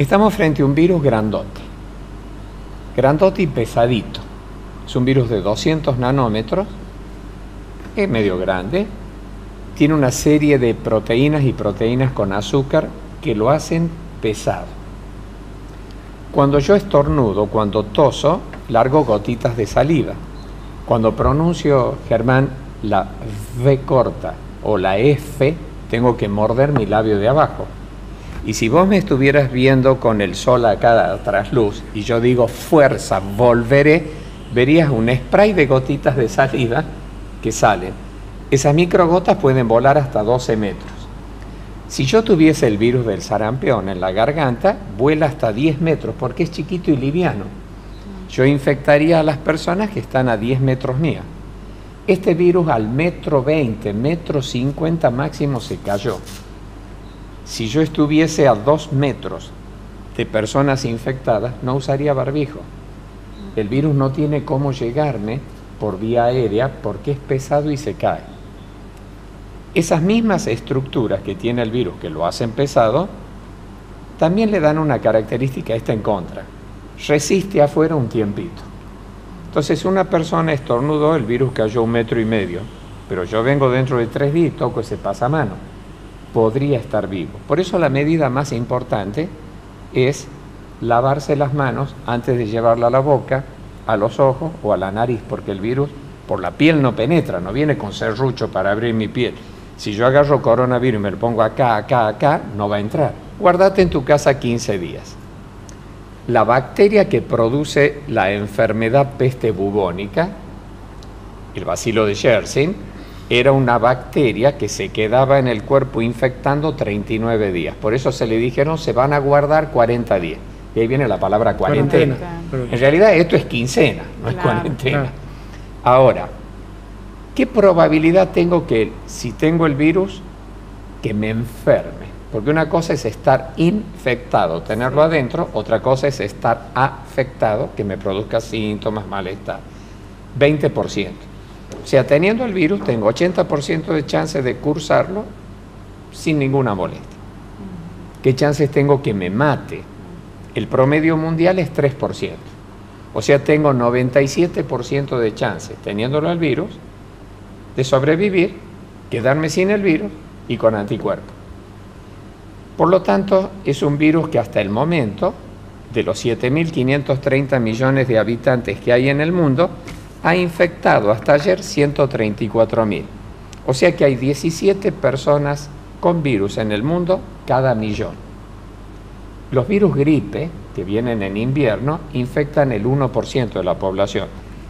Estamos frente a un virus grandote, grandote y pesadito. Es un virus de 200 nanómetros, es medio grande, tiene una serie de proteínas y proteínas con azúcar que lo hacen pesado. Cuando yo estornudo, cuando toso, largo gotitas de saliva. Cuando pronuncio, Germán, la V corta o la F, tengo que morder mi labio de abajo. Y si vos me estuvieras viendo con el sol a cada trasluz y yo digo fuerza, volveré, verías un spray de gotitas de saliva que salen. Esas microgotas pueden volar hasta 12 metros. Si yo tuviese el virus del sarampión en la garganta, vuela hasta 10 metros porque es chiquito y liviano. Yo infectaría a las personas que están a 10 metros mía. Este virus al metro 20, metro 50 máximo se cayó. Si yo estuviese a 2 metros de personas infectadas, no usaría barbijo. El virus no tiene cómo llegarme por vía aérea porque es pesado y se cae. Esas mismas estructuras que tiene el virus que lo hacen pesado, también le dan una característica esta en contra. Resiste afuera un tiempito. Entonces una persona estornudó, el virus cayó un metro y medio, pero yo vengo dentro de tres días y toco ese pasamano. Podría estar vivo. Por eso la medida más importante es lavarse las manos antes de llevarla a la boca, a los ojos o a la nariz, porque el virus por la piel no penetra, no viene con serrucho para abrir mi piel. Si yo agarro coronavirus y me lo pongo acá, acá, acá, no va a entrar. Guardate en tu casa 15 días. La bacteria que produce la enfermedad peste bubónica, el bacilo de Yersin, era una bacteria que se quedaba en el cuerpo infectando 39 días. Por eso se le dijeron se van a guardar 40 días. Y ahí viene la palabra cuarentena. En realidad esto es quincena, no es cuarentena. Ahora, ¿qué probabilidad tengo que, si tengo el virus, que me enferme? Porque una cosa es estar infectado, tenerlo adentro, otra cosa es estar afectado, que me produzca síntomas, malestar. 20%. O sea, teniendo el virus, tengo 80% de chance de cursarlo sin ninguna molestia. ¿Qué chances tengo que me mate? El promedio mundial es 3%. O sea, tengo 97% de chance, teniéndolo el virus, de sobrevivir, quedarme sin el virus y con anticuerpos. Por lo tanto, es un virus que hasta el momento, de los 7.530 millones de habitantes que hay en el mundo, ha infectado hasta ayer 134.000. O sea que hay 17 personas con virus en el mundo cada millón. Los virus gripe, que vienen en invierno, infectan el 1% de la población.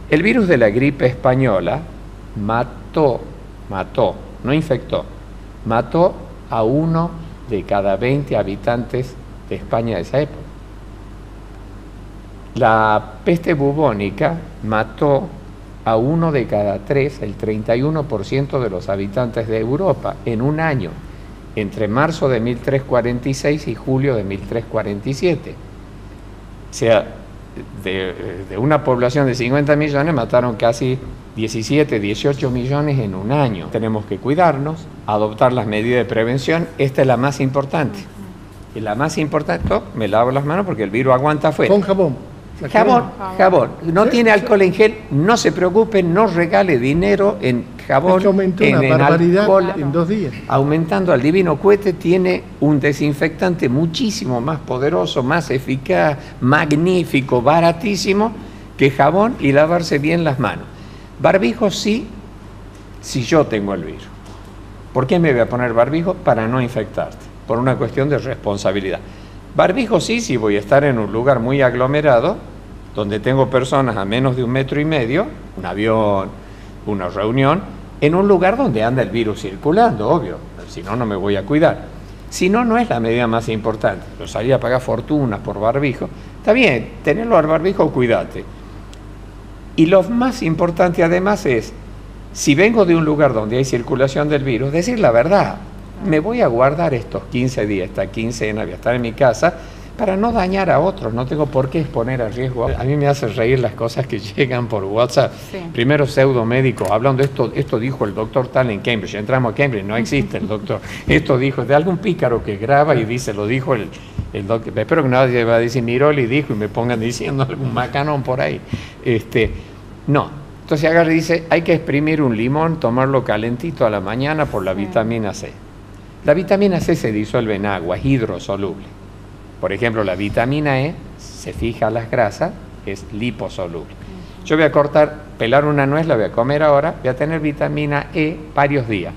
El virus de la gripe española mató, mató, no infectó, mató a uno de cada 20 habitantes de España de esa época. La peste bubónica mató a uno de cada tres, el 31% de los habitantes de Europa en un año entre marzo de 1346 y julio de 1347. O sea, de, una población de 50 millones mataron casi 17, 18 millones en un año. Tenemos que cuidarnos, adoptar las medidas de prevención. Esta es la más importante. Y la más importante, me lavo las manos porque el virus aguanta afuera. Con jabón. Jabón, jabón. No tiene alcohol en gel, no se preocupe, no regale dinero en jabón. aumentó en, una barbaridad en dos días. Aumentando al divino cohete tiene un desinfectante muchísimo más poderoso, más eficaz, magnífico, baratísimo que jabón y lavarse bien las manos. Barbijo sí, si yo tengo el virus. ¿Por qué me voy a poner barbijo? Para no infectarte, por una cuestión de responsabilidad. Barbijo sí, si voy a estar en un lugar muy aglomerado, donde tengo personas a menos de un metro y medio, un avión, una reunión, en un lugar donde anda el virus circulando, obvio, si no, no me voy a cuidar. Si no, no es la medida más importante. Lo salía a pagar fortunas por barbijo. Está bien, tenerlo al barbijo, cuídate. Y lo más importante además es, si vengo de un lugar donde hay circulación del virus, decir la verdad. Me voy a guardar estos 15 días, esta quincena, voy a estar en mi casa, para no dañar a otros, no tengo por qué exponer a riesgo. A mí me hace reír las cosas que llegan por WhatsApp. Primero pseudo médico, hablando de esto, esto dijo el doctor tal en Cambridge, entramos a Cambridge, no existe el doctor. Esto dijo de algún pícaro que graba y dice, lo dijo el, El espero que nadie va a decir Miroli dijo y me pongan diciendo algún macanón por ahí. Este, no. Entonces agarra y dice, hay que exprimir un limón, tomarlo calentito a la mañana por la vitamina C. La vitamina C se disuelve en agua, es hidrosoluble. Por ejemplo, la vitamina E se fija a las grasas, es liposoluble. Yo voy a cortar, pelar una nuez, la voy a comer ahora, voy a tener vitamina E varios días,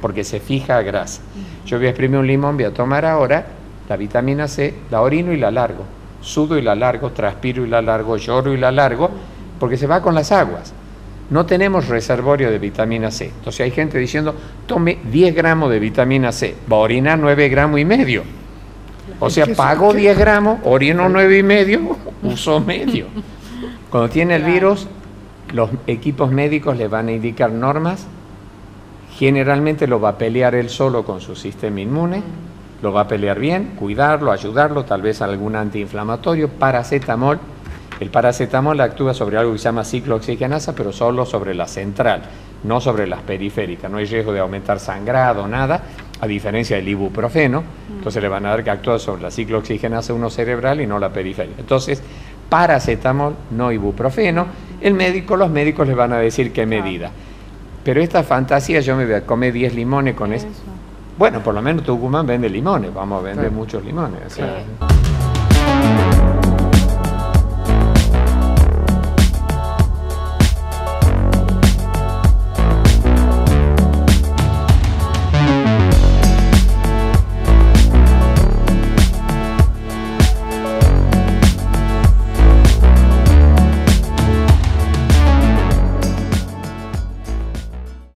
porque se fija a grasa. Yo voy a exprimir un limón, voy a tomar ahora la vitamina C, la orino y la largo, sudo y la largo, transpiro y la largo, lloro y la largo, porque se va con las aguas. No tenemos reservorio de vitamina C. Entonces hay gente diciendo, tome 10 gramos de vitamina C, va a orinar 9 gramos y medio. O sea, pagó 10 gramos, orinó 9 y medio, usó medio. Cuando tiene el virus, los equipos médicos le van a indicar normas. Generalmente lo va a pelear él solo con su sistema inmune lo va a pelear bien, cuidarlo, ayudarlo, tal vez algún antiinflamatorio, paracetamol. El paracetamol actúa sobre algo que se llama ciclooxigenasa, pero solo sobre la central, no sobre las periféricas. No hay riesgo de aumentar sangrado, nada, a diferencia del ibuprofeno. Entonces le van a dar que actúa sobre la ciclooxigenasa 1 cerebral y no la periférica. Entonces, paracetamol, no ibuprofeno. El médico, los médicos les van a decir qué medida. Pero esta fantasía, yo me voy a comer 10 limones con esto. Bueno, por lo menos Tucumán vende limones, vamos a vender muchos limones.